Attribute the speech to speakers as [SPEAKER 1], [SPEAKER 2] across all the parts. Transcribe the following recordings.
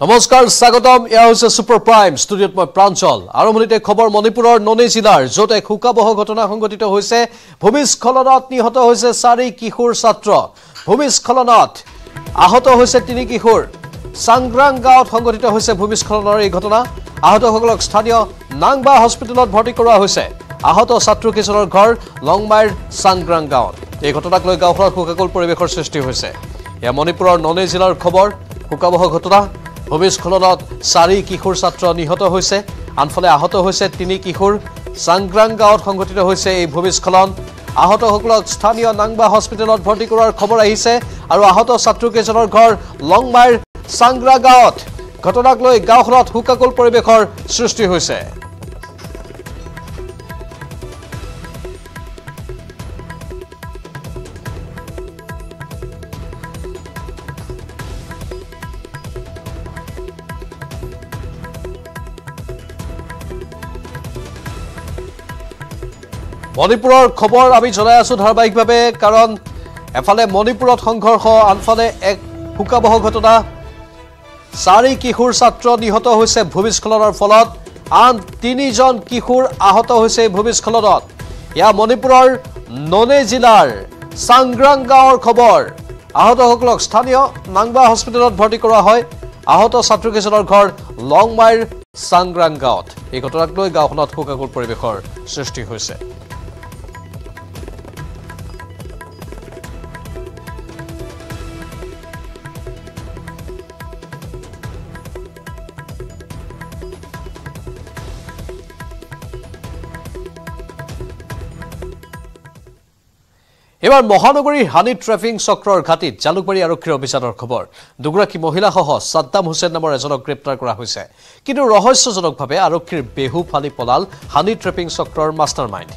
[SPEAKER 1] নমস্কাৰ স্বাগতম। এয়া হৈছে ছুপাৰ প্ৰাইম ষ্টুডিঅ'ত মই প্ৰাঞ্চল আৰম্ভণিতে খবৰ মণিপুৰৰ ননী জিলাৰ য'ত এক শোকাবহ ঘটনা সংঘটিত হৈছে। ভূমিস্খলনত নিহত হৈছে চাৰি কিশোৰ ছাত্ৰ। ভূমিস্খলনত আহত হৈছে তিনি কিশোৰ। চাংগ্ৰাং গাঁৱত সংঘটিত হৈছে ভূমিস্খলনৰ এই ঘটনা। আহতসকলক স্থানীয় নাংবা হস্পিটেলত ভৰ্তি কৰোৱা হৈছে। আহত ছাত্ৰকেইজনৰ ঘৰ লংমাইৰ চাংগ্ৰাং গাঁৱত। এই ঘটনাক লৈ গাঁওখনত শোকাকুল পৰিৱেশৰ সৃষ্টি হৈছে। এয়া মণিপুৰৰ ননী জিলাৰ খবৰ। শোকাবহ ঘটনা। ভূমিস্খলনত চাৰি কিশোৰ ছাত্ৰ নিহত হৈছে। আনফালে আহত হৈছে তিনি কিশোৰ। চাংগ্ৰাং গাঁৱত সংঘটিত হৈছে এই ভূমিস্খলন আহতসকলক স্থানীয় নাংবা হস্পিটেলত ভৰ্তি কৰোৱাৰ খবৰ আহিছে আৰু আহত ছাত্ৰকেইজনৰ ঘৰ লংমাইৰ চাংগ্ৰা গাঁৱত। ঘটনাক লৈ গাঁওখনত শোকাকুল পৰিৱেশৰ সৃষ্টি হৈছে। মণিপুৰৰ খবৰ আমি জনাই আছো ধাৰাবাহিকভাৱে কাৰণ এফালে মণিপুৰত সংঘৰ্ষ আনফালে এক শোকাবহ ঘটনা। চাৰি কিশোৰ ছাত্ৰ নিহত হৈছে ভূমিস্খলনৰ ফলত। আন তিনিজন কিশোৰ আহত হৈছে এই ভূমিস্খলনত। এয়া মণিপুৰৰ ননে জিলাৰ চাংগ্ৰাং গাঁৱৰ খবৰ। আহতসকলক স্থানীয় নাংবা হস্পিটেলত ভৰ্তি কৰোৱা হয়। আহত ছাত্ৰকেইজনৰ ঘৰ লংমাইৰ চাংগ্ৰাং গাঁৱত। এই ঘটনাক লৈ গাঁওখনত শোকাকুল পৰিৱেশৰ সৃষ্টি হৈছে। এইবাৰ মহানগৰীৰ হানি ট্ৰেফিং চক্ৰৰ ঘাটিত জালুকবাৰী আৰক্ষীৰ অভিযানৰ খবৰ। দুগৰাকী মহিলাসহ ছাদ্দাম হুছেইন নামৰ এজনক গ্ৰেপ্তাৰ কৰা হৈছে। কিন্তু ৰহস্যজনকভাৱে আৰক্ষীৰ বেহু ফালি পলাল হানি ট্ৰেফিং চক্ৰৰ মাষ্টাৰ মাইণ্ড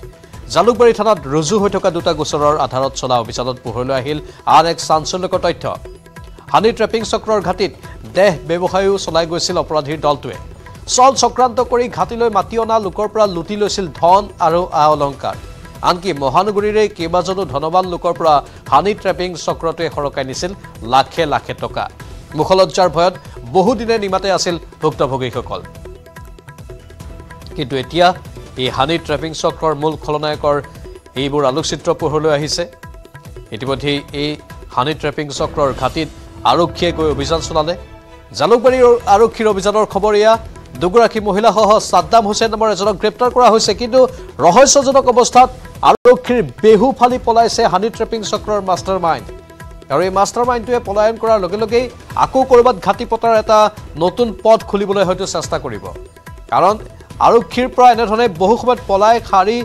[SPEAKER 1] জালুকবাৰী থানাত ৰুজু হৈ থকা দুটা গোচৰৰ আধাৰত চলা অভিযানত পোহৰলৈ আহিল আন এক চাঞ্চল্যকৰ তথ্য। হানি ট্ৰেপিং চক্ৰৰ ঘাটিত দেহ ব্যৱসায়ো চলাই গৈছিল অপৰাধীৰ দলটোৱে। চল চক্ৰান্ত কৰি ঘাটিলৈ মাতি অনা লোকৰ পৰা লুটি লৈছিল ধন আৰু আ অলংকাৰ। আনকি মহানগৰীৰে কেইবাজনো ধনবান লোকৰ পৰা হানি ট্ৰেপিং চক্ৰটোৱে সৰকাই নিছিল লাখে লাখে টকা। মুখলজ্জাৰ ভয়ত বহুদিনে নিমাতে আছিল ভুক্তভোগীসকল। কিন্তু এতিয়া এই হানি ট্ৰেপিং চক্ৰৰ মূল খলনায়কৰ এইবোৰ আলোকচিত্ৰ পোহৰলৈ আহিছে। ইতিমধ্যে এই হানি ট্ৰেপিং চক্ৰৰ ঘাটিত আৰক্ষীয়ে গৈ অভিযান চলালে। জালুকবাৰীৰ আৰক্ষীৰ অভিযানৰ খবৰ এয়া দুগৰাকী মহিলাসহ ছাদ্দাম হুছেইন নামৰ এজনক গ্ৰেপ্তাৰ কৰা হৈছে কিন্তু ৰহস্যজনক অৱস্থাত আৰক্ষীৰ বেহু ফালি পলাইছে হানি ট্ৰেপিং চক্ৰৰ মাষ্টাৰ মাইণ্ড আৰু এই মাষ্টাৰ মাইণ্ডটোৱে পলায়ন কৰাৰ লগে লগেই আকৌ ক'ৰবাত ঘাটি পতাৰ এটা নতুন পথ খুলিবলৈ হয়তো চেষ্টা কৰিব। কাৰণ আৰক্ষীৰ পৰা এনেধৰণে বহু সময়ত পলাই সাৰি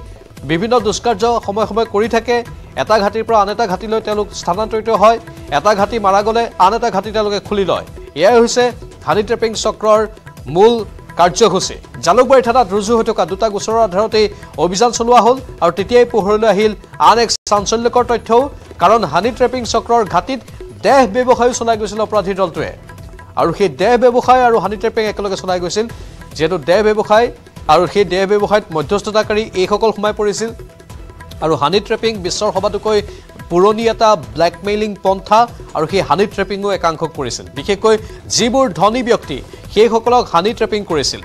[SPEAKER 1] বিভিন্ন দুষ্কাৰ্য সময়ে সময়ে কৰি থাকে। এটা ঘাটিৰ পৰা আন এটা ঘাটিলৈ তেওঁলোক স্থানান্তৰিত হয়। এটা ঘাটি মাৰা গ'লে আন এটা ঘাটি তেওঁলোকে খুলি লয়। এয়াই হৈছে হানি ট্ৰেপিং চক্ৰৰ মূল কাৰ্যসূচী। জালুকবাৰী থানাত ৰুজু হৈ থকা দুটা গোচৰৰ আধাৰতেই অভিযান চলোৱা হ'ল আৰু তেতিয়াই পোহৰলৈ আহিল আন এক চাঞ্চল্যকৰ তথ্যও কাৰণ হানি ট্ৰেপিং চক্ৰৰ ঘাটিত দেহ ব্যৱসায়ো চলাই গৈছিল অপৰাধী দলটোৱে। আৰু সেই দেহ ব্যৱসায় আৰু হানি ট্ৰেপিং একেলগে চলাই গৈছিল যিহেতু দেহ ব্যৱসায় আৰু সেই দেহ ব্যৱসায়ত মধ্যস্থতাকাৰী এইসকল সোমাই পৰিছিল। আৰু হানি ট্ৰেপিং বিশ্বৰ সবাতোকৈ পুৰণি এটা ব্লেকমেইলিং পন্থা আৰু সেই হানি ট্ৰেপিঙো একাংশক কৰিছিল বিশেষকৈ যিবোৰ ধনী ব্যক্তি সেইসকলক হানি ট্ৰেপিং কৰিছিল।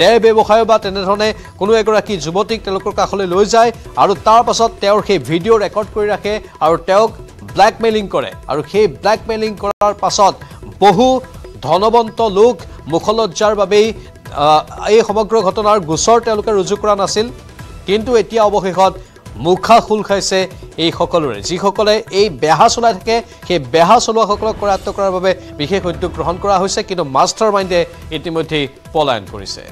[SPEAKER 1] দেহ ব্যৱসায় বা তেনেধৰণে কোনো এগৰাকী যুৱতীক তেওঁলোকৰ কাষলৈ লৈ যায় আৰু তাৰ পাছত তেওঁৰ সেই ভিডিঅ' ৰেকৰ্ড কৰি ৰাখে আৰু তেওঁক ব্লেকমেইলিং কৰে। আৰু সেই ব্লেকমেইলিং কৰাৰ পাছত বহু ধনৱন্ত লোক মুখলজ্জাৰ বাবেই এই সমগ্ৰ ঘটনাৰ গোচৰ তেওঁলোকে ৰুজু কৰা নাছিল। কিন্তু এতিয়া অৱশেষত মুখা খোল খাইছে এই সকলোৰে। যিসকলে এই বেহা চলাই থাকে সেই বেহা চলোৱাসকলক কৰায়ত্ব কৰাৰ বাবে বিশেষ উদ্যোগ গ্ৰহণ কৰা হৈছে কিন্তু মাষ্টাৰ মাইণ্ডে ইতিমধ্যেই পলায়ন কৰিছে।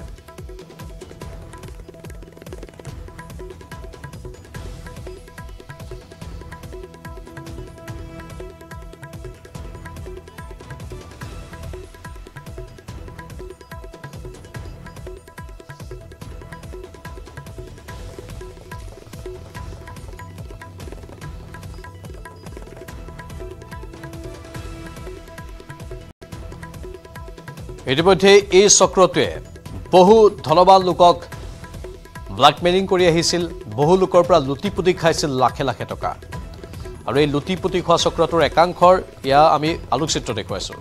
[SPEAKER 1] ইতিমধ্যে এই চক্ৰটোৱে বহু ধনবান লোকক ব্লেকমেইলিং কৰি আহিছিল বহু লোকৰ পৰা লুটি পুতি খাইছিল লাখে লাখে টকা। আৰু এই লুটি পুতি খোৱা চক্ৰটোৰ একাংশৰ এয়া আমি আলোকচিত্ৰ দেখুৱাইছোঁ।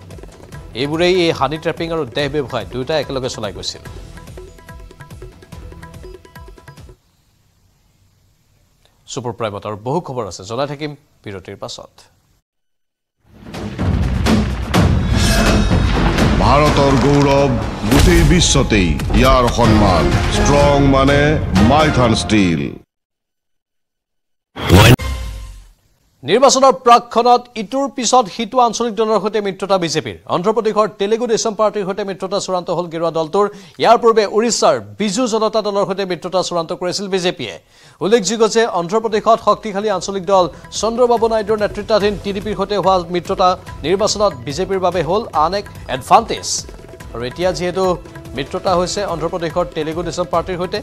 [SPEAKER 1] এইবোৰেই এই হানি ট্ৰেপিং আৰু দেহ ব্যৱসায় দুয়োটাই একেলগে চলাই গৈছিল। ছুপাৰ প্ৰাইমত আৰু বহু খবৰ আছে জনাই থাকিম বিৰতিৰ পাছত।
[SPEAKER 2] ভাৰতৰ গৌৰৱ গোটেই বিশ্বতেই ইয়াৰ সন্মান ষ্ট্ৰং মানে মাইথান ষ্টীল
[SPEAKER 1] নিৰ্বাচনৰ প্ৰাকখনত ইটোৰ পিছত সিটো আঞ্চলিক দলৰ সৈতে মিত্ৰতা বিজেপিৰ। অন্ধ্ৰপ্ৰদেশৰ তেলেগু দেশম পাৰ্টীৰ সৈতে মিত্ৰতা চূড়ান্ত হ'ল গেৰুৱা দলটোৰ। ইয়াৰ পূৰ্বে উৰিষ্যাৰ বিজু জনতা দলৰ সৈতে মিত্ৰতা চূড়ান্ত কৰিছিল বিজেপিয়ে। উল্লেখযোগ্য যে অন্ধ্ৰপ্ৰদেশত শক্তিশালী আঞ্চলিক দল চন্দ্ৰবাবু নাইডুৰ নেতৃত্বাধীন টি ডি পিৰ সৈতে হোৱা মিত্ৰতা নিৰ্বাচনত বিজেপিৰ বাবে হ'ল আন এক এডভান্টেজ আৰু এতিয়া যিহেতু মিত্ৰতা হৈছে অন্ধ্ৰপ্ৰদেশৰ তেলেগু দেশম পাৰ্টীৰ সৈতে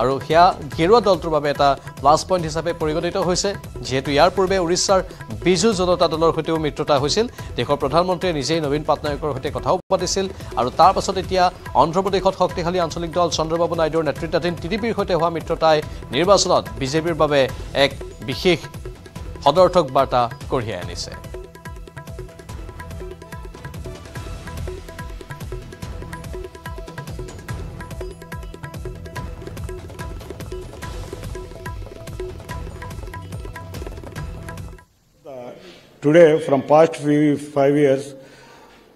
[SPEAKER 1] আৰু সেয়া গেৰুৱা দলটোৰ বাবে এটা প্লাছ পইণ্ট হিচাপে পৰিগণিত হৈছে। যিহেতু ইয়াৰ পূৰ্বে উৰিষ্যাৰ বিজু জনতা দলৰ সৈতেও মিত্ৰতা হৈছিল দেশৰ প্ৰধানমন্ত্ৰীয়ে নিজেই নবীন পাটনায়কৰ সৈতে কথাও পাতিছিল আৰু তাৰ পাছত এতিয়া অন্ধ্ৰপ্ৰদেশত শক্তিশালী আঞ্চলিক দল চন্দ্ৰবাবু নাইডুৰ নেতৃত্বাধীন পিৰ সৈতে হোৱা মিত্ৰতাই নিৰ্বাচনত বিজেপিৰ বাবে এক বিশেষ সদৰ্থক বাৰ্তা কঢ়িয়াই আনিছে।
[SPEAKER 3] Today, from past few, five years,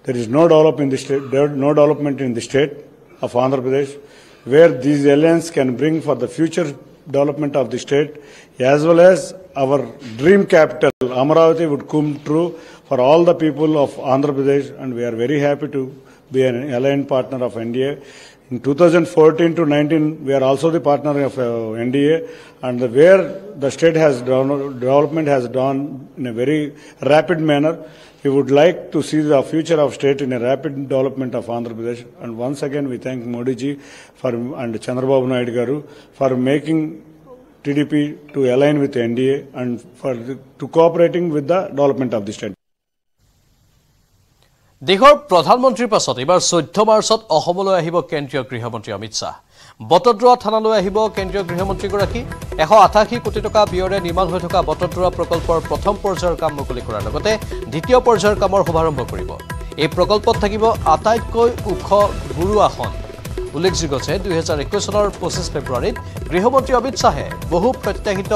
[SPEAKER 3] there is no development in the state, no development in the state of Andhra Pradesh, where these alliances can bring for the future development of the state, as well as our dream capital, Amaravati, would come true for all the people of Andhra Pradesh, and we are very happy to be an aligned partner of NDA. In 2014 to 19, we are also the partner of uh, NDA, and the, where the state has done, development has done in a very rapid manner. We would like to see the future of state in a rapid development of Andhra Pradesh. And once again, we thank Modi ji for and Chandrababu Naidu garu for making TDP to align with NDA and for the, to cooperating with the development of the state.
[SPEAKER 1] দেশৰ প্ৰধানমন্ত্ৰীৰ পাছত এইবাৰ চৈধ্য মাৰ্চত অসমলৈ আহিব কেন্দ্ৰীয় গৃহমন্ত্ৰী অমিত শ্বাহ। বটদ্ৰৱা থানালৈ আহিব কেন্দ্ৰীয় গৃহমন্ত্ৰীগৰাকী। এশ আঠাশী কোটি টকা ব্যয়েৰে নিৰ্মাণ হৈ থকা বটদ্ৰৱা প্ৰকল্পৰ প্ৰথম পৰ্যায়ৰ কাম মুকলি কৰাৰ লগতে দ্বিতীয় পৰ্যায়ৰ কামৰ শুভাৰম্ভ কৰিব। এই প্ৰকল্পত থাকিব আটাইতকৈ ওখ গুৰু আসন। উল্লেখযোগ্য যে দুহেজাৰ একৈছ চনৰ পঁচিছ ফেব্ৰুৱাৰীত গৃহমন্ত্ৰী অমিত শ্বাহে বহু প্ৰত্যাশিত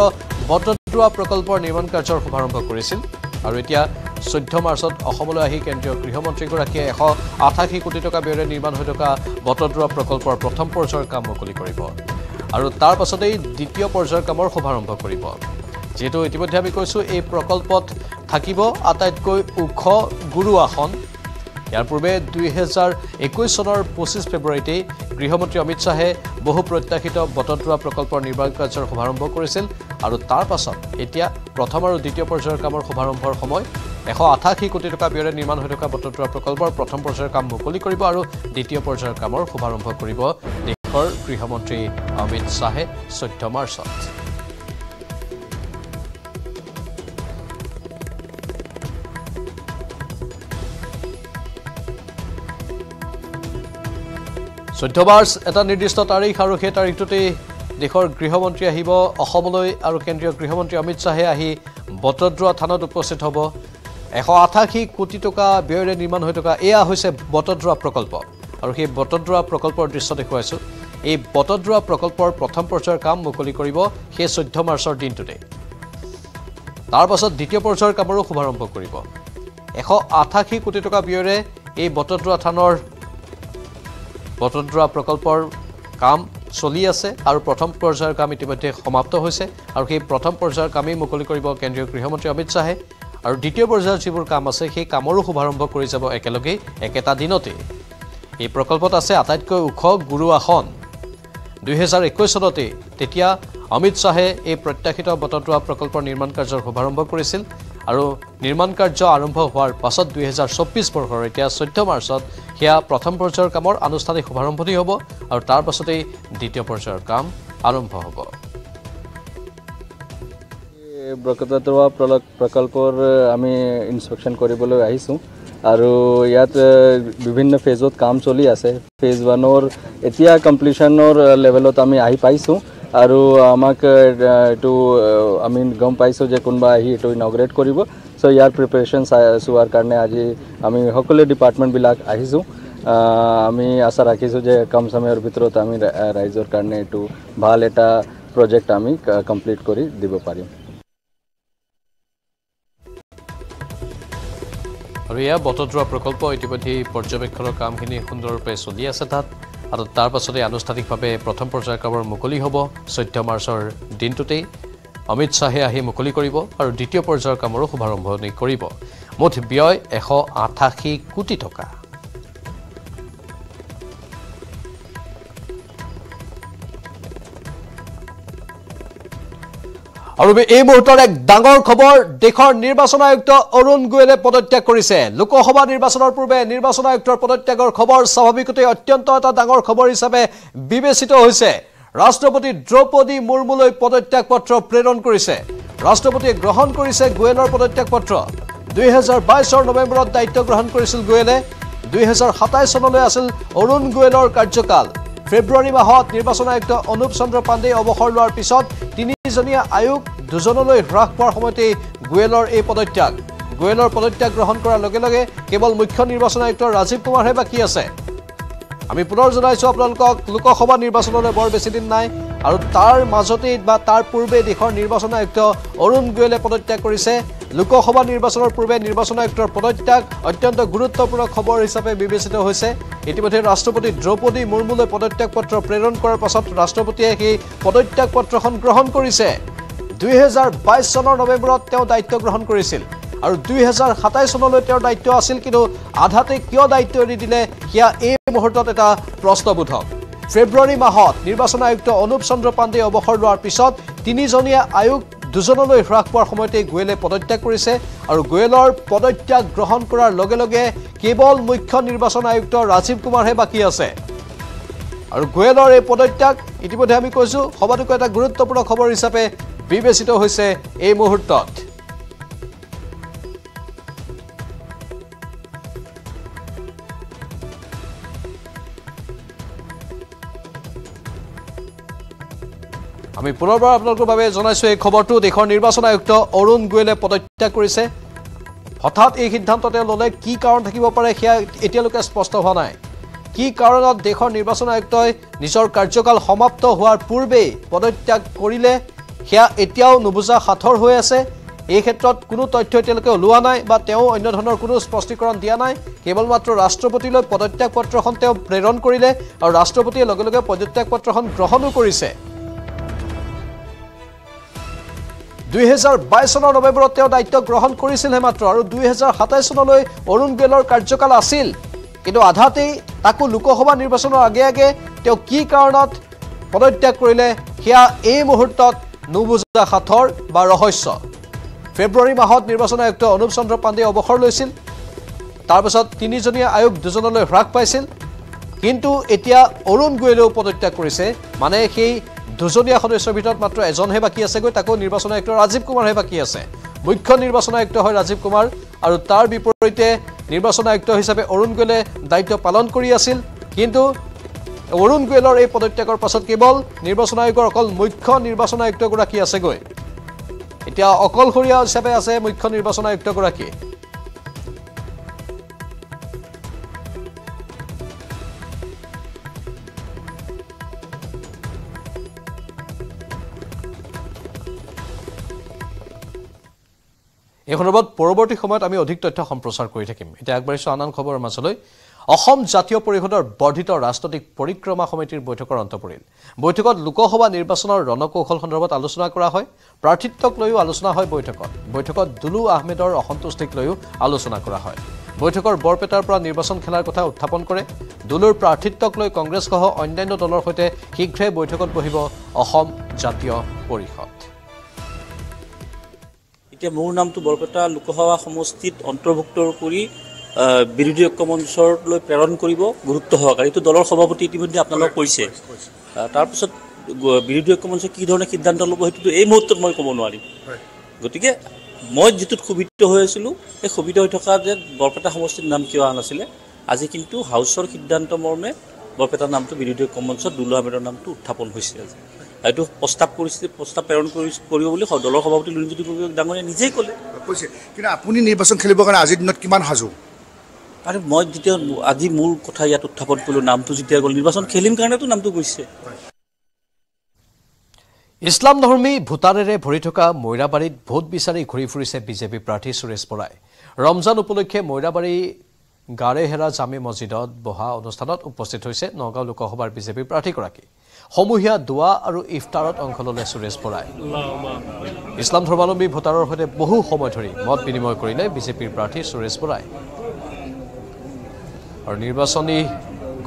[SPEAKER 1] বটদ্ৰৱা প্ৰকল্পৰ নিৰ্মাণ কাৰ্যৰ শুভাৰম্ভ কৰিছিল। আৰু এতিয়া চৈধ্য মাৰ্চত অসমলৈ আহি কেন্দ্ৰীয় গৃহমন্ত্ৰীগৰাকীয়ে এশ আঠাশী কোটি টকা ব্যয়েৰে নিৰ্মাণ হৈ থকা বটদ্ৰৱা প্ৰকল্পৰ প্ৰথম পৰ্যায়ৰ কাম মুকলি কৰিব। আৰু তাৰ পাছতেই দ্বিতীয় পৰ্যায়ৰ কামৰ শুভাৰম্ভ কৰিব। যিহেতু ইতিমধ্যে আমি কৈছোঁ এই প্ৰকল্পত থাকিব আটাইতকৈ ওখ গুৰু আসন। ইয়াৰ পূৰ্বে দুহেজাৰ একৈছ চনৰ পঁচিছ ফেব্ৰুৱাৰীতেই গৃহমন্ত্ৰী অমিত শ্বাহে বহু প্ৰত্যাশিত বটদ্ৰৱা প্ৰকল্পৰ নিৰ্মাণ কাৰ্যৰ শুভাৰম্ভ কৰিছিল। আৰু তাৰ পাছত এতিয়া প্ৰথম আৰু দ্বিতীয় পৰ্যায়ৰ কামৰ শুভাৰম্ভৰ সময় এশ আঠাশী কোটি টকা ব্যয়েৰে নিৰ্মাণ হৈ থকা বটদ্ৰৱা প্ৰকল্পৰ প্ৰথম পৰ্যায়ৰ কাম মুকলি কৰিব আৰু দ্বিতীয় পৰ্যায়ৰ কামৰ শুভাৰম্ভ কৰিব দেশৰ গৃহমন্ত্ৰী অমিত শ্বাহে চৈধ্য মাৰ্চত। চৈধ্য মাৰ্চ এটা নিৰ্দিষ্ট তাৰিখ আৰু সেই তাৰিখটোতেই দেশৰ গৃহমন্ত্ৰী আহিব। অসমলৈ আৰু কেন্দ্ৰীয় গৃহমন্ত্ৰী অমিত শ্বাহে আহি বটদ্ৰৱা থানত উপস্থিত হ'ব। এশ আঠাশী কোটি টকা ব্যয়েৰে নিৰ্মাণ হৈ থকা এয়া হৈছে বটদ্ৰৱা প্ৰকল্প। আৰু সেই বটদ্ৰৱা প্ৰকল্পৰ দৃশ্য দেখুৱাইছোঁ। এই বটদ্ৰৱা প্ৰকল্পৰ প্ৰথম পৰ্যায়ৰ কাম মুকলি কৰিব সেই চৈধ্য মাৰ্চৰ দিনটোতে। তাৰ পাছত দ্বিতীয় পৰ্যায়ৰ কামৰো শুভাৰম্ভ কৰিব। এশ আঠাশী কোটি টকা ব্যয়েৰে এই বটদ্ৰৱা থানৰ বটদ্ৰৱা প্ৰকল্পৰ কাম চলি আছে আৰু প্ৰথম পৰ্যায়ৰ কাম ইতিমধ্যে সমাপ্ত হৈছে। আৰু সেই প্ৰথম পৰ্যায়ৰ কামেই মুকলি কৰিব কেন্দ্ৰীয় গৃহমন্ত্ৰী অমিত শ্বাহে। আৰু দ্বিতীয় পৰ্যায়ৰ যিবোৰ কাম আছে সেই কামৰো শুভাৰম্ভ কৰি যাব একেলগেই একেটা দিনতেই এই প্ৰকল্পত আছে আটাইতকৈ ওখ গুৰু আসন। দুহেজাৰ একৈছ চনতেই তেতিয়া অমিত শ্বাহে এই প্ৰত্যাশিত বটদ্ৰৱা প্ৰকল্পৰ নিৰ্মাণ কাৰ্যৰ শুভাৰম্ভ কৰিছিল আৰু নিৰ্মাণ কাৰ্য আৰম্ভ হোৱাৰ পাছত দুহেজাৰ চৌব্বিছ বৰ্ষৰ এতিয়া চৈধ্য মাৰ্চত সেয়া প্ৰথম পৰ্যায়ৰ কামৰ আনুষ্ঠানিক শুভাৰম্ভণি হ'ব আৰু তাৰ পাছতেই দ্বিতীয় পৰ্যায়ৰ কাম আৰম্ভ হ'ব।
[SPEAKER 4] বৰকতদ্ৰৱা প্ৰকল্পৰ আমি ইনস্পেকশ্যন কৰিবলৈ আহিছোঁ। আৰু ইয়াত বিভিন্ন ফেজত কাম চলি আছে। ফেজ ওৱানৰ এতিয়া কমপ্লিশ্যনৰ লেভেলত আমি আহি পাইছোঁ। আৰু আমাক এইটো আমি গম পাইছোঁ যে কোনোবা আহি এইটো ইনগ্ৰেট কৰিব। চ' ইয়াৰ প্ৰিপেৰেশ্যন চোৱাৰ কাৰণে আজি আমি সকলো ডিপাৰ্টমেণ্টবিলাক আহিছোঁ। আহ, আমি আশা ৰাখিছোঁ যে কম সময়ৰ ভিতৰত আমি ৰাইজৰ কাৰণে এইটো ভাল এটা প্ৰজেক্ট আমি কমপ্লিট কৰি দিব পাৰিম।
[SPEAKER 1] আৰু এয়া বটদ্ৰৱা প্ৰকল্প ইতিমধ্যে পৰ্যবেক্ষণৰ কামখিনি সুন্দৰৰূপে চলি আছে তাত। আৰু তাৰ পাছতে আনুষ্ঠানিকভাৱে প্ৰথম পৰ্যায়ৰ কামৰ মুকলি হ'ব। চৈধ্য মাৰ্চৰ দিনটোতেই অমিত শ্বাহে আহি মুকলি কৰিব আৰু দ্বিতীয় পৰ্যায়ৰ কামৰো শুভাৰম্ভণি কৰিব। মুঠ ব্যয় এশ আঠাশী কোটি টকা। আৰু এই মুহূৰ্তৰ এক ডাঙৰ খবৰ দেশৰ নিৰ্বাচন আয়ুক্ত অৰুণ গোৱেলে পদত্যাগ কৰিছে। লোকসভা নিৰ্বাচনৰ পূৰ্বে নিৰ্বাচন আয়ুক্তৰ পদত্যাগৰ খবৰ স্বাভাৱিকতে অত্যন্ত এটা ডাঙৰ খবৰ হিচাপে বিবেচিত হৈছে। ৰাষ্ট্ৰপতি দ্ৰৌপদী মুৰ্মুলৈ পদত্যাগ পত্ৰ প্ৰেৰণ কৰিছে। ৰাষ্ট্ৰপতিয়ে গ্ৰহণ কৰিছে গোৱেলৰ পদত্যাগ পত্ৰ। দুহেজাৰ বাইছৰ নৱেম্বৰত দায়িত্ব গ্ৰহণ কৰিছিল গোৱেলে। দুহেজাৰ সাতাইছ চনলৈ আছিল অৰুণ গোৱেলৰ কাৰ্যকাল। ফেব্ৰুৱাৰী মাহত নিৰ্বাচন আয়ুক্ত অনুপ চন্দ্ৰ পাণ্ডে অৱসৰ লোৱাৰ পিছত তিনিজনীয়া আয়োগ দুজনলৈ হ্ৰাস পোৱাৰ সময়তেই গোৱেলৰ এই পদত্যাগ। গোৱেলৰ পদত্যাগ গ্ৰহণ কৰাৰ লগে লগে কেৱল মুখ্য নিৰ্বাচন আয়ুক্ত ৰাজীৱ কুমাৰহে বাকী আছে। আমি পুনৰ জনাইছোঁ আপোনালোকক লোকসভা নিৰ্বাচনলৈ বৰ বেছি দিন নাই আৰু তাৰ মাজতেই বা তাৰ পূৰ্বে দেশৰ নিৰ্বাচন আয়ুক্ত অৰুণ গোৱেলে পদত্যাগ কৰিছে। লোকসভা নিৰ্বাচনৰ পূৰ্বে নিৰ্বাচন আয়ুক্তৰ পদত্যাগ অত্যন্ত গুৰুত্বপূৰ্ণ খবৰ হিচাপে বিবেচিত হৈছে। ইতিমধ্যে ৰাষ্ট্ৰপতি দ্ৰৌপদী মুৰ্মুলৈ পদত্যাগ পত্ৰ প্ৰেৰণ কৰাৰ পাছত ৰাষ্ট্ৰপতিয়ে সেই পদত্যাগ পত্ৰখন গ্ৰহণ কৰিছে। দুহেজাৰ বাইছ চনৰ নৱেম্বৰত তেওঁ দায়িত্ব গ্ৰহণ কৰিছিল আৰু দুহেজাৰ সাতাইছ চনলৈ তেওঁৰ দায়িত্ব আছিল কিন্তু আধাতে কিয় দায়িত্ব এৰি দিলে সেয়া এই মুহূৰ্তত এটা প্ৰশ্নবোধক। ফেব্ৰুৱাৰী মাহত নিৰ্বাচন আয়ুক্ত অনুপ চন্দ্ৰ পাণ্ডে অৱসৰ লোৱাৰ পিছত তিনিজনীয়া আয়োগ দুজনলৈ হ্ৰাস পোৱাৰ সময়তেই গোৱেলে পদত্যাগ কৰিছে আৰু গোৱেলৰ পদত্যাগ গ্ৰহণ কৰাৰ লগে লগে কেৱল মুখ্য নিৰ্বাচন আয়ুক্ত ৰাজীৱ কুমাৰহে বাকী আছে। আৰু গোৱেলৰ এই পদত্যাগ ইতিমধ্যে আমি কৈছোঁ সবাতোকৈ এটা গুৰুত্বপূৰ্ণ খবৰ হিচাপে বিবেচিত হৈছে এই মুহূৰ্তত। আমি পুনৰবাৰ আপোনালোকৰ বাবে জনাইছোঁ এই খবৰটো। দেশৰ নিৰ্বাচন আয়ুক্ত অৰুণ গোৱেলে পদত্যাগ কৰিছে। হঠাৎ এই সিদ্ধান্ত তেওঁ ল'লে কি কাৰণ থাকিব পাৰে সেয়া এতিয়ালৈকে স্পষ্ট হোৱা নাই। কি কাৰণত দেশৰ নিৰ্বাচন আয়ুক্তই নিজৰ কাৰ্যকাল সমাপ্ত হোৱাৰ পূৰ্বেই পদত্যাগ কৰিলে সেয়া এতিয়াও নুবুজা সাঁথৰ হৈ আছে। এই ক্ষেত্ৰত কোনো তথ্য এতিয়ালৈকে ওলোৱা নাই বা তেওঁ অন্য ধৰণৰ কোনো স্পষ্টীকৰণ দিয়া নাই। কেৱল মাত্ৰ ৰাষ্ট্ৰপতিলৈ পদত্যাগ পত্ৰখন তেওঁ প্ৰেৰণ কৰিলে আৰু ৰাষ্ট্ৰপতিয়ে লগে লগে পদত্যাগ পত্ৰখন গ্ৰহণো কৰিছে। দুহেজাৰ বাইছ চনৰ নৱেম্বৰত তেওঁ দায়িত্ব গ্ৰহণ কৰিছিলহে মাত্ৰ আৰু সাতাইছ চনলৈ অৰুণ গোৱেলৰ কাৰ্যকাল আছিল। কিন্তু আধাতেই তাকো লোকসভা নিৰ্বাচনৰ আগে আগে তেওঁ কি কাৰণত পদত্যাগ কৰিলে সেয়া এই মুহূৰ্তত নুবুজা সাঁথৰ বা ৰহস্য। ফেব্ৰুৱাৰী মাহত নিৰ্বাচন আয়ুক্ত অনুপ চন্দ্ৰ পাণ্ডে অৱসৰ লৈছিল। তাৰপিছত তিনিজনীয়া আয়োগ দুজনলৈ হ্ৰাস পাইছিল। কিন্তু এতিয়া অৰুণ গোৱেলেও পদত্যাগ কৰিছে। মানে সেই দুজনীয়া সদস্যৰ ভিতৰত মাত্ৰ এজনহে বাকী আছেগৈ তাকো নিৰ্বাচন আয়ুক্ত ৰাজীৱ কুমাৰহে বাকী আছে। মুখ্য নিৰ্বাচন আয়ুক্ত হয় ৰাজীৱ কুমাৰ আৰু তাৰ বিপৰীতে নিৰ্বাচন আয়ুক্ত হিচাপে অৰুণ গোৱেলে দায়িত্ব পালন কৰি আছিল। কিন্তু অৰুণ গোৱেলৰ এই পদত্যাগৰ পাছত কেৱল নিৰ্বাচন আয়োগৰ অকল মুখ্য নিৰ্বাচন আয়ুক্তগৰাকী আছেগৈ। এতিয়া অকলশৰীয়া হিচাপে আছে মুখ্য নিৰ্বাচন আয়ুক্তগৰাকী। এই সন্দৰ্ভত পৰৱৰ্তী সময়ত আমি অধিক তথ্য সম্প্ৰচাৰ কৰি থাকিম। এতিয়া আগবাঢ়িছোঁ আন আন খবৰৰ মাজলৈ। অসম জাতীয় পৰিষদৰ বৰ্ধিত ৰাজনৈতিক পৰিক্ৰমা সমিতিৰ বৈঠকৰ অন্ত পৰিল বৈঠকত লোকসভা নিৰ্বাচনৰ ৰণকৌশল সন্দৰ্ভত আলোচনা কৰা হয়। প্ৰাৰ্থিত্বক লৈও আলোচনা হয় বৈঠকত। বৈঠকত দুলু আহমেদৰ অসন্তুষ্টিক লৈও আলোচনা কৰা হয়। বৈঠকৰ বৰপেটাৰ পৰা নিৰ্বাচন খেলাৰ কথা উত্থাপন কৰে। দুলুৰ প্ৰাৰ্থিত্বক লৈ কংগ্ৰেছসহ অন্যান্য দলৰ সৈতে শীঘ্ৰে বৈঠকত বহিব অসম জাতীয় পৰিষদ।
[SPEAKER 5] এতিয়া মোৰ নামটো বৰপেটা লোকসভা সমষ্টিত অন্তৰ্ভুক্ত কৰি বিৰোধী ঐক্য মঞ্চলৈ প্ৰেৰণ কৰিব গুৰুত্ব সহকাৰে। এইটো দলৰ সভাপতি ইতিমধ্যে আপোনালোকক কৈছে। তাৰপিছত বিৰোধী ঐক্য মঞ্চই কি ধৰণে সিদ্ধান্ত ল'ব সেইটোতো এই মুহূৰ্তত মই ক'ব নোৱাৰিম। গতিকে মই যিটোত ক্ষোভিত হৈ আছিলোঁ সেই ক্ষোভিত হৈ থকা যে বৰপেটা সমষ্টিৰ নাম কিয় অহা নাছিলে আজি কিন্তু হাউচৰ সিদ্ধান্ত মৰ্মে বৰপেটা নামটো বিৰোধী ঐক্য মঞ্চত দুলু আহমেদৰ নামটো উত্থাপন হৈছে আজি। এইটো প্ৰস্তাৱ কৰিছে প্ৰস্তাৱ প্ৰেৰণ কৰি কৰিব বুলি দলৰ সভাপতি লুৰিণজ্যোতি গগৈ ডাঙৰীয়া নিজেই ক'লে।
[SPEAKER 6] কৈছে কিন্তু আপুনি নিৰ্বাচন খেলিবৰ কাৰণে আজিৰ দিনত কিমান সাজু?
[SPEAKER 5] আৰু মই যেতিয়া আজি মোৰ কথা ইয়াত উত্থাপন কৰিলোঁ নামটো যেতিয়া গ'ল নিৰ্বাচন খেলিম কাৰণেতো নামটো গৈছে।
[SPEAKER 1] ইছলাম ধৰ্মী ভোটাৰেৰে ভৰি থকা মৈৰাবাৰীত ভোট বিচাৰি ঘূৰি ফুৰিছে বিজেপি প্ৰাৰ্থী সুৰেশ বৰাই। ৰমজান উপলক্ষে মৈৰাবাৰী গাৰেহেৰা জামে মছজিদত বহা অনুষ্ঠানত উপস্থিত হৈছে নগাঁও লোকসভাৰ বিজেপি প্ৰাৰ্থীগৰাকী। সমূহীয়া দোৱা আৰু ইফতাৰত অংশ ল'লে সুৰেশ বৰাই। ইছলাম ধৰ্মাৱলম্বী ভোটাৰৰ সৈতে বহু সময় ধৰি মত বিনিময় কৰিলে বিজেপিৰ প্ৰাৰ্থী সুৰেশ বৰাই। আৰু নিৰ্বাচনী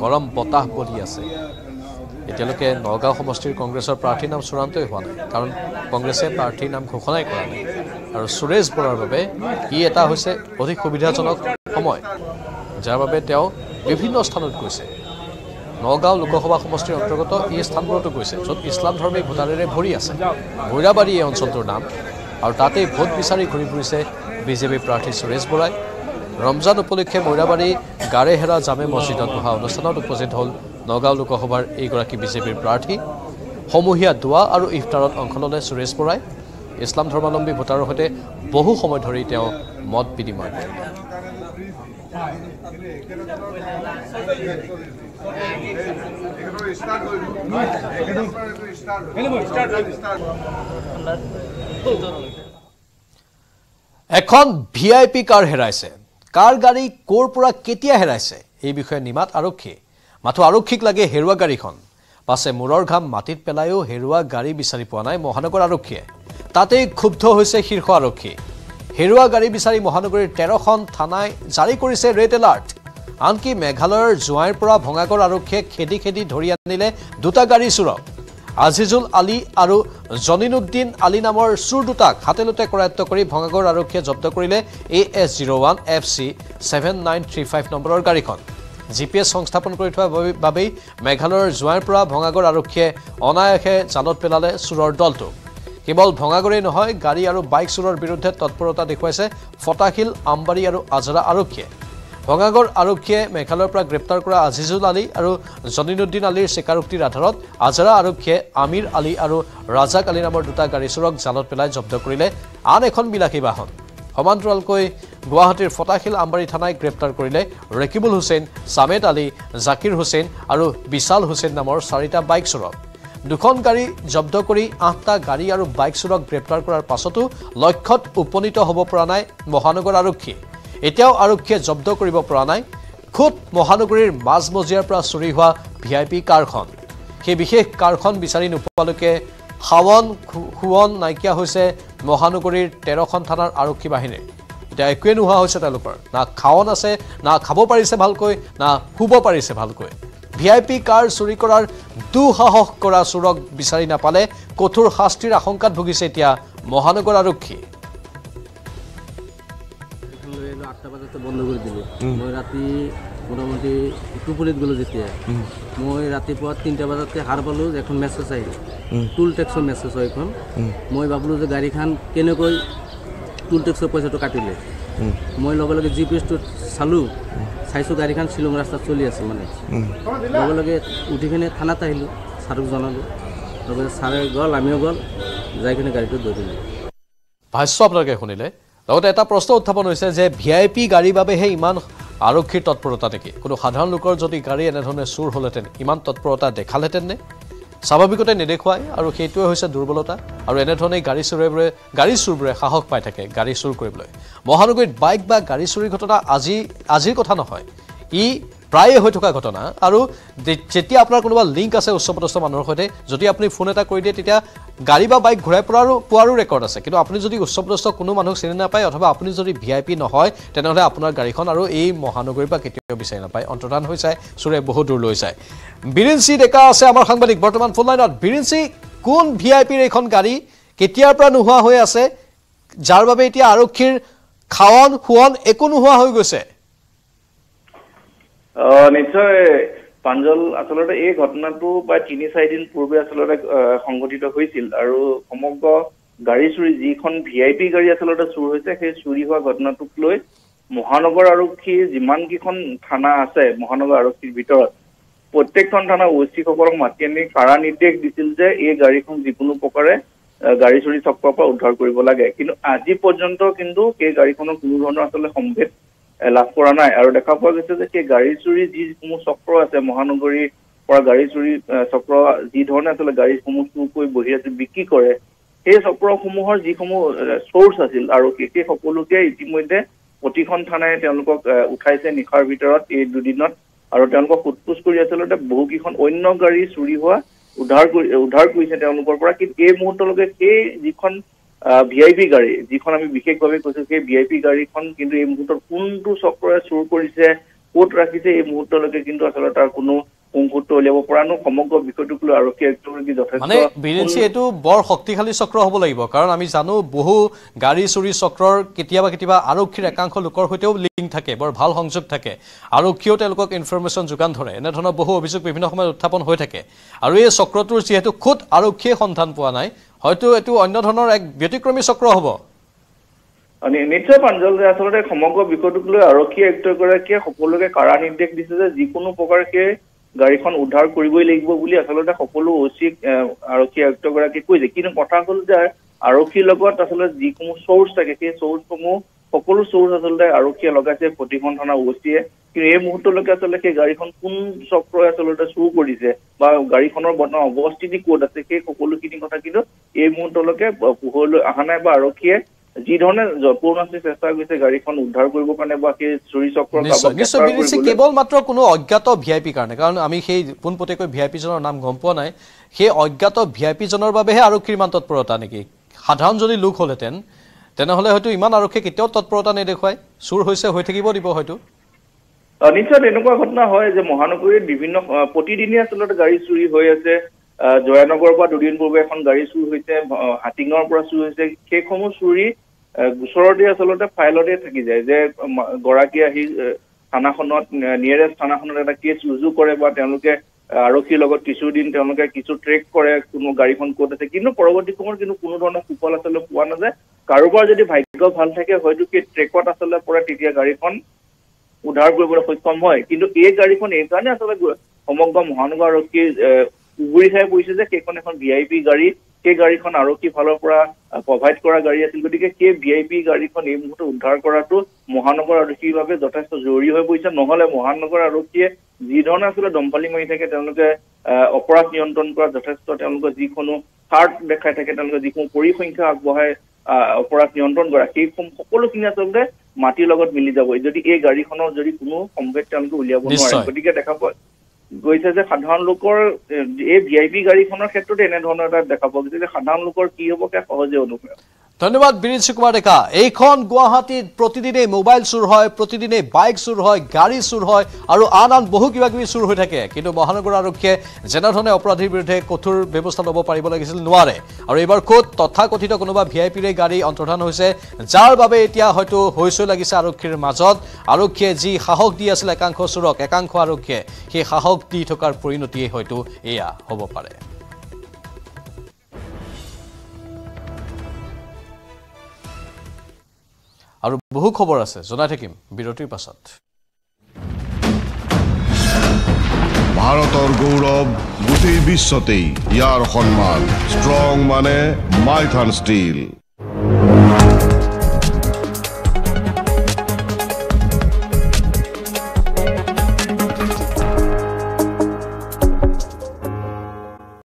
[SPEAKER 1] গৰম বতাহ বলি আছে। এতিয়ালৈকে নগাঁও সমষ্টিৰ কংগ্ৰেছৰ প্ৰাৰ্থীৰ নাম চূড়ান্তই হোৱা নাই কাৰণ কংগ্ৰেছে প্ৰাৰ্থীৰ নাম ঘোষণাই কৰা নাই। আৰু সুৰেশ বৰাৰ বাবে ই এটা হৈছে অধিক সুবিধাজনক সময় যাৰ বাবে তেওঁ বিভিন্ন স্থানত গৈছে। নগাঁও লোকসভা সমষ্টিৰ অন্তৰ্গত এই স্থানবোৰতো গৈছে য'ত ইছলাম ধৰ্মী ভোটাৰেৰে ভৰি আছে। ভৈৰাবাৰী এই অঞ্চলটোৰ নাম। আৰু তাতেই ভোট বিচাৰি ঘূৰি ফুৰিছে বিজেপি প্ৰাৰ্থী সুৰেশ বৰাই। ৰমজান উপলক্ষে মৈৰাবাৰী গাৰেহেৰা জামে মছজিদত বহা অনুষ্ঠানত উপস্থিত হ'ল নগাঁও লোকসভাৰ এইগৰাকী বিজেপিৰ প্ৰাৰ্থী। সমূহীয়া দোৱা আৰু ইফতাৰত অংশ ল'লে সুৰেশ বৰাই। ইছলাম ধৰ্মাৱলম্বী ভোটাৰৰ সৈতে বহু সময় ধৰি তেওঁ মত বিনিময় এখন ভি আই পি কাৰ হেৰাইছে। কাৰ গাড়ী ক'ৰ পৰা কেতিয়া হেৰাইছে? এই বিষয়ে নিমাত আৰক্ষী। মাথো আৰক্ষীক লাগে হেৰুৱা গাড়ীখন। পাছে মূৰৰ ঘাম মাটিত পেলাইও হেৰুৱা গাড়ী বিচাৰি পোৱা নাই মহানগৰ আৰক্ষীয়ে। তাতেই ক্ষুব্ধ হৈছে শীৰ্ষ আৰক্ষী। হেৰুৱা গাড়ী বিচাৰি মহানগৰীৰ তেৰখন থানাই জাৰি কৰিছে ৰেড এলাৰ্ট। আনকি মেঘালয়ৰ জোৱাইৰ পৰা ভঙাগড় আৰক্ষীয়ে খেদি খেদি ধৰি আনিলে দুটা গাড়ী চোৰক। আজিজুল আলী আৰু জনিনুদ্দিন আলী নামৰ চোৰ দুটাক হাতেলোতে কৰায়ত্ব কৰি ভঙাগড় আৰক্ষীয়ে জব্দ কৰিলে A S zero' one F C seven nine three five নম্বৰৰ গাড়ীখন। জি পি এছ সংস্থাপন কৰি বাবে- বাবেই মেঘালয়ৰ জোৱাইৰ পৰা ভঙাগড় আৰক্ষীয়ে অনায়াসে জালত পেলালে চোৰৰ দলটো। কেৱল ভঙাগড়েই নহয় গাড়ী আৰু বাইক চোৰৰ বিৰুদ্ধে তৎপৰতা দেখুৱাইছে ফটাশিল আমবাৰী আৰু আজৰা আৰক্ষীয়ে। ভঙাগড় আৰক্ষীয়ে মেঘালয়ৰ পৰা গ্ৰেপ্তাৰ কৰা আজিজুল আলী আৰু জনিনুদ্দিন আলীৰ স্বীকাৰোক্তিৰ আধাৰত আজৰা আৰক্ষীয়ে আমিৰ আলী আৰু ৰাজাক আলী নামৰ দুটা গাড়ী চোৰক জালত পেলাই জব্দ কৰিলে। আন এখন বিলাসী বাহন। সমান্তৰালকৈ গুৱাহাটীৰ ফটাশিল আমবাৰী থানাই গ্ৰেপ্তাৰ কৰিলে ৰেকিবুল হুছেইন ছামেদ আলী জাকিৰ হুছেইন আৰু বিশাল হুছেইন নামৰ চাৰিটা বাইক চোৰক। দুখন গাড়ী জব্দ কৰি আঠটা গাড়ী আৰু বাইক চোৰক গ্ৰেপ্তাৰ কৰাৰ পাছতো লক্ষ্যত উপনীত হ'ব পৰা নাই মহানগৰ আৰক্ষী। এতিয়াও আৰক্ষীয়ে জব্দ কৰিব পৰা নাই। খুদ মহানগৰীৰ মাজমজিয়াৰ পৰা চুৰি হোৱা ভি আই পি কাৰখন। সেই বিশেষ কাৰখন বিচাৰি নোপোৱালৈকে সাৱন সোৱন নাইকিয়া হৈছে মহানগৰীৰ তেৰখন থানাৰ আৰক্ষী বাহিনীৰ এতিয়া একোৱে নোহোৱা হৈছে তেওঁলোকৰ। না খাৱন আছে না খাব পাৰিছে ভালকৈ না শুব পাৰিছে ভালকৈ। ভি আই পি কাৰ চুৰি কৰাৰ দুঃসাহস কৰা চোৰক বিচাৰি নাপালে কঠোৰ শাস্তিৰ আশংকাত ভুগিছে এতিয়া মহানগৰ আৰক্ষী।
[SPEAKER 7] বন্ধ কৰি দিলোঁ। মই ৰাতি মোটামুটি টোপনিত গ'লোঁ যেতিয়া। মই ৰাতিপুৱা তিনিটা বজাতে সাৰ পালোঁ যে এখন মেছেজ আহিল। টুল টেক্সৰ মেছেজ হয় এখন। মই ভাবিলোঁ যে গাড়ীখন কেনেকৈ টুল টেক্সৰ পইচাটো কাটিলে। মই লগে লগে জি পি এছটোত চালোঁ। চাইছোঁ গাড়ীখন শ্বিলং ৰাস্তাত চলি আছে মানে। লগে লগে উঠি কিনে থানাত আহিলোঁ। ছাৰক জনালোঁ। লগে ছাৰে গ'ল আমিও গ'ল। যাই কিনে গাড়ীটো ধৰিলোঁ
[SPEAKER 1] ভাষ্য আপোনালোকে শুনিলে। লগতে এটা প্ৰশ্ন উত্থাপন হৈছে যে ভি আই পি গাড়ীৰ বাবেহে ইমান আৰক্ষীৰ তৎপৰতা নেকি কোনো সাধাৰণ লোকৰ যদি গাড়ী এনেধৰণে চুৰ হ'লহেঁতেন ইমান তৎপৰতা দেখালেহেঁতেন নে? স্বাভাৱিকতে নেদেখুৱায় আৰু সেইটোৱে হৈছে দুৰ্বলতা আৰু এনেধৰণেই গাড়ী চোৰবোৰে গাড়ী চোৰবোৰে সাহস পাই থাকে গাড়ী চুৰ কৰিবলৈ। মহানগৰীত বাইক বা গাড়ী চুৰিৰ ঘটনা আজি আজিৰ কথা নহয়। ই প্ৰায়ে হৈ থকা ঘটনা আৰু যেতিয়া আপোনাৰ কোনোবা লিংক আছে উচ্চপদস্থ মানুহৰ সৈতে যদি আপুনি ফোন এটা কৰি দিয়ে তেতিয়া গাড়ী বা বাইক ঘূৰাই পোৱাৰো পোৱাৰো ৰেকৰ্ড আছে। কিন্তু আপুনি যদি উচ্চপদস্থ কোনো মানুহক চিনি নাপায় অথবা আপুনি যদি ভি আই পি নহয় তেনেহ'লে আপোনাৰ গাড়ীখন আৰু এই মহানগৰীৰ পৰা কেতিয়াও বিচাৰি নাপায়। অন্তৰ্ধান হৈ যায় চোৰে বহু দূৰ লৈ যায়। বীৰেঞ্চি ডেকা আছে আমাৰ সাংবাদিক। বৰ্তমান ফোন লাইনত বীৰেঞ্চি কোন ভি আই পিৰ এইখন গাড়ী কেতিয়াৰ পৰা নোহোৱা হৈ আছে? যাৰ বাবে এতিয়া আৰক্ষীৰ খাৱন শোৱন একো নোহোৱা হৈ গৈছে।
[SPEAKER 8] নিশ্চয় প্ৰাঞ্জল আচলতে এই ঘটনাটো প্ৰায় তিনি চাৰিদিন পূৰ্বে আচলতে সংঘটিত হৈছিল আৰু সমগ্ৰ গাড়ী চুৰি যিখন ভি আই পি গাড়ী আচলতে চুৰ হৈছে সেই চুৰি হোৱা ঘটনাটোক লৈ মহানগৰ আৰক্ষীৰ যিমান কেইখন থানা আছে মহানগৰ আৰক্ষীৰ ভিতৰত প্ৰত্যেকখন থানা অচিসকলক মাতি আনি কাৰা নিৰ্দেশ দিছিল যে এই গাড়ীখন যিকোনো প্ৰকাৰে গাড়ী চুৰি চক্ৰৰ পৰা উদ্ধাৰ কৰিব লাগে। কিন্তু আজি পৰ্যন্ত কিন্তু সেই গাড়ীখনৰ কোনো ধৰণৰ আচলতে সম্ভেদ লাভ কৰা নাই। আৰু দেখা পোৱা গৈছে যে সেই গাড়ী চুৰি যিসমূহ চক্ৰ আছে মহানগৰীৰ পৰা গাড়ী চুৰি চক্ৰ যি ধৰণে আচলতে গাড়ীসমূহ চুৰ কৰি বহিৰাজ্যত বিক্ৰী কৰে সেই চক্ৰসমূহৰ যিসমূহ চ'ৰ্চ আছিল আৰু সেই সকলোকে ইতিমধ্যে প্ৰতিখন থানাই তেওঁলোকক উঠাইছে নিশাৰ ভিতৰত এই দুদিনত। আৰু তেওঁলোকক সোধ-পোছ কৰি আচলতে বহুকেইখন অন্য গাড়ী চুৰি হোৱা উদ্ধাৰ কৰি উদ্ধাৰ কৰিছে তেওঁলোকৰ পৰা। কিন্তু এই মুহূৰ্তলৈকে সেই যিখন ভি আই পি গাড়ী যিখন আমি বিশেষভাৱে কৈছো সেই ভি আই পি গাড়ীখন কিন্তু এই মুহূৰ্তত কোনটো চক্ৰৰে চুৰ কৰিছে ক'ত ৰাখিছে এই মুহূৰ্তলৈকে কিন্তু আচলতে তাৰ কোনো মুহূৰ্ত উলিয়াব পৰা নো সমগ্ৰ বিষয়টোক লৈ আৰক্ষী আয়ুক্তগৰাকী
[SPEAKER 1] মানে
[SPEAKER 8] যথেষ্ট
[SPEAKER 1] বিৰেঞ্চি এইটো বৰ শক্তিশালী চক্ৰ হ'ব লাগিব কাৰণ আমি জানো বহু গাড়ী চুৰি চক্ৰৰ কেতিয়াবা কেতিয়াবা আৰক্ষীৰ একাংশ লোকৰ সৈতেও লিংক থাকে বৰ ভাল সংযোগ থাকে। আৰক্ষীয়েও তেওঁলোকক ইনফৰমেশ্যন যোগান ধৰে এনেধৰণৰ বহু অভিযোগ বিভিন্ন সময়ত উত্থাপন হৈ থাকে। আৰু এই চক্ৰটোৰ যিহেতু খুদ আৰক্ষীয়ে সন্ধান পোৱা নাই হয়তো এইটো অন্য ধৰণৰ এক ব্যতিক্ৰমী চক্ৰ হ'ব।
[SPEAKER 8] নিশ্চয় প্ৰাঞ্জল যে আচলতে সমগ্ৰ বিষয়টোক লৈ আৰক্ষী আয়ুক্তগৰাকীয়ে সকলোকে কাৰা নিৰ্দেশ দিছে যে যিকোনো প্ৰকাৰে সেই গাড়ীখন উদ্ধাৰ কৰিবই লাগিব বুলি আচলতে সকলো অচিক আৰক্ষী আয়ুক্তগৰাকীয়ে কৈছে কিন্তু কথা হ'ল যে আৰক্ষীৰ লগত আচলতে যিসমূহ চ'ৰ্চ থাকে সেই চ'ৰ্চসমূহ সকলো চ'ৰ্চ আচলতে আৰক্ষীয়ে লগাইছে প্ৰতিখন থানা অচিয়ে কিন্তু এই মুহূৰ্তলৈকে আচলতে সেই গাড়ীখন কোন চক্ৰই আচলতে চুৰ কৰিছে বা গাড়ীখনৰ বৰ্তমান অৱস্থিতি ক'ত আছে সেই সকলোখিনি কথা কিন্তু এই মুহূৰ্তলৈকে পোহৰলৈ অহা নাই বা আৰক্ষীয়ে যি ধৰণে যৎপৰোনাস্তি চেষ্টা কৰিছে গাড়ীখন উদ্ধাৰ কৰিবৰ কাৰণে বা সেই চুৰি চক্ৰ
[SPEAKER 1] কেৱল মাত্ৰ কোনো অজ্ঞাত ভি আই পিৰ কাৰণে কাৰণ আমি সেই পোনপটীয়াকৈ ভি আই পিজনৰ নাম গম পোৱা নাই সেই অজ্ঞাত ভি আই পিজনৰ বাবেহে আৰক্ষীৰ ইমান তৎপৰতা নেকি? সাধাৰণ যদি লোক হ'লহেঁতেন তেনেহ'লে হয়তো ইমান আৰক্ষীয়ে কেতিয়াও তৎপৰতা নেদেখুৱায় চুৰ হৈছে হৈ থাকিব দিব হয়তো।
[SPEAKER 8] নিশ্চয় তেনেকুৱা ঘটনা হয় যে মহানগৰীত বিভিন্ন প্ৰতিদিনে আচলতে গাড়ী চুৰি হৈ আছে। জয়ানগৰৰ পৰা দুদিন পূৰ্বে এখন গাড়ী চুৰ হৈছে হাটিঙৰ পৰা চুৰ হৈছে। সেইসমূহ চুৰি গোচৰতে আচলতে ফাইলতে থাকি যায় যে গৰাকী আহি থানাখনত নিয়েৰেষ্ট থানাখনত এটা কেছ ৰুজু কৰে বা তেওঁলোকে আৰক্ষীৰ লগত কিছুদিন তেওঁলোকে কিছু ট্ৰেক কৰে কোনো গাড়ীখন ক'ত আছে। কিন্তু পৰৱৰ্তী সময়ত কিন্তু কোনো ধৰণৰ সুফল আচলতে পোৱা নাযায়। কাৰোবাৰ যদি ভাগ্য ভাল থাকে হয়তো সেই ট্ৰেকত আচলতে পৰে তেতিয়া গাড়ীখন উদ্ধাৰ কৰিবলৈ সক্ষম হয়। কিন্তু এই গাড়ীখন এই কাৰণে আচলতে সমগ্ৰ মহানগৰ আৰক্ষীৰ এ, উগুৰি খাই পৰিছে যে সেইখন এখন ভি আই পি গাড়ী সেই গাড়ীখন আৰক্ষীৰ ফালৰ পৰা প্ৰভাইড কৰা গাড়ী আছিল। গতিকে সেই ভি আই পি গাড়ীখন এই মুহূৰ্তত উদ্ধাৰ কৰাটো মহানগৰ আৰক্ষীৰ বাবে যথেষ্ট জৰুৰী হৈ পৰিছে। নহলে মহানগৰ আৰক্ষীয়ে যি ধৰণে আচলতে দম্পালি মাৰি থাকে তেওঁলোকে অপৰাধ নিয়ন্ত্ৰণ কৰাত যথেষ্ট তেওঁলোকৰ যিকোনো চাৰ্ট দেখাই থাকে তেওঁলোকে যিসমূহ পৰিসংখ্যা আগবঢ়াই অপৰাধ নিয়ন্ত্ৰণ কৰা। সেই সম- সকলোখিনি আচলতে মাটিৰ লগত মিলি যাব। যদি এই গাড়ীখনৰ যদি কোনো সম্ভেদ তেওঁলোকে উলিয়াব নোৱাৰে। গতিকে দেখা পোৱা গৈছে যে সাধাৰণ লোকৰ এই ভি আই পি গাড়ীখনৰ ক্ষেত্ৰত এনেধৰণৰ এটা দেখা পোৱা গৈছে যে সাধাৰণ লোকৰ কি হ'ব সেয়া সহজে অনুভৱ
[SPEAKER 1] ধন্যবাদ বিৰিঞ্চি কুমাৰ ডেকা এইখন গুৱাহাটীত প্ৰতিদিনেই মোবাইল চুৰ হয় প্ৰতিদিনেই বাইক চুৰ হয় গাড়ী চুৰ হয় আৰু আন আন বহু কিবা কিবি চুৰ হৈ থাকে। কিন্তু মহানগৰ আৰক্ষীয়ে যেনেধৰণে অপৰাধীৰ বিৰুদ্ধে কঠোৰ ব্যৱস্থা ল'ব পাৰিব লাগিছিল নোৱাৰে। আৰু এইবাৰ ক'ত তথাকথিত কোনোবা ভি আই পিৰে গাড়ী অন্তৰ্ধান হৈছে যাৰ বাবে এতিয়া হয়তো হৈচৈ লাগিছে আৰক্ষীৰ মাজত। আৰক্ষীয়ে যি সাহস দি আছিল একাংশ চোৰক একাংশ আৰক্ষীয়ে সেই সাহস দি থকাৰ পৰিণতিয়ে হয়তো এয়া হ'ব পাৰে। আৰু বহু খবৰ আছে জনাই থাকিম বিৰতিৰ পাছত।
[SPEAKER 2] ভাৰতৰ গৌৰৱ গোটেই বিশ্বতেই ইয়াৰ সন্মান ষ্ট্ৰং মানে মাইথান ষ্টীল।